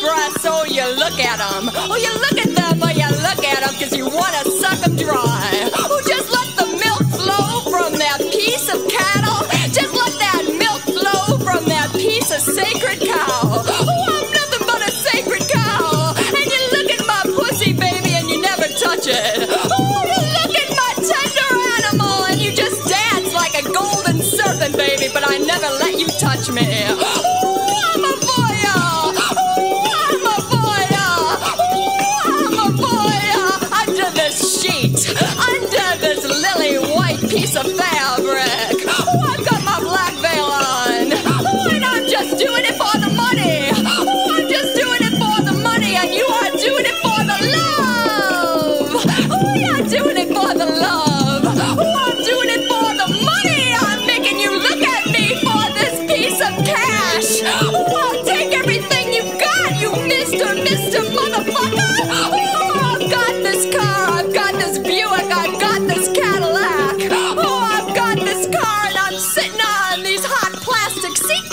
breasts. Oh, you look at them. Oh, you look at them. Oh, you look at them because you want to suck them dry. Oh, just let the milk flow from that piece of cattle. Just let that milk flow from that piece of sacred cow. Oh, I'm nothing but a sacred cow. And you look at my pussy, baby, and you never touch it. Oh, you look at my tender animal and you just dance like a golden serpent, baby, but I never let you touch me.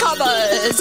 Robbers.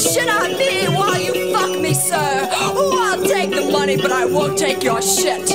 Should I be while you fuck me, sir? Oh, I'll take the money, but I won't take your shit.